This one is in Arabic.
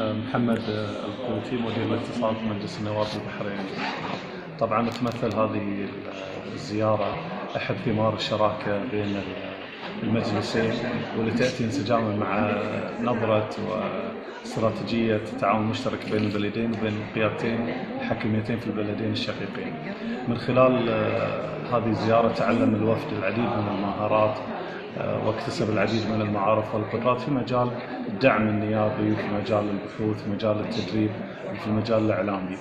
محمد أه، القوتي مدير الاقتصاد في مجلس النواب البحرين. طبعا تمثل هذه الزيارة أحد ثمار الشراكة بين المجلسين واللي تأتي انسجاما مع نظرة واستراتيجية تعاون مشترك بين البلدين وبين القيادتين الحكوميتين في البلدين الشقيقين. من خلال هذه الزيارة تعلم الوفد العديد من المهارات واكتسب العديد من المعارف والقدرات في مجال الدعم النيابي وفي مجال البحوث في مجال التدريب وفي مجال الإعلامي.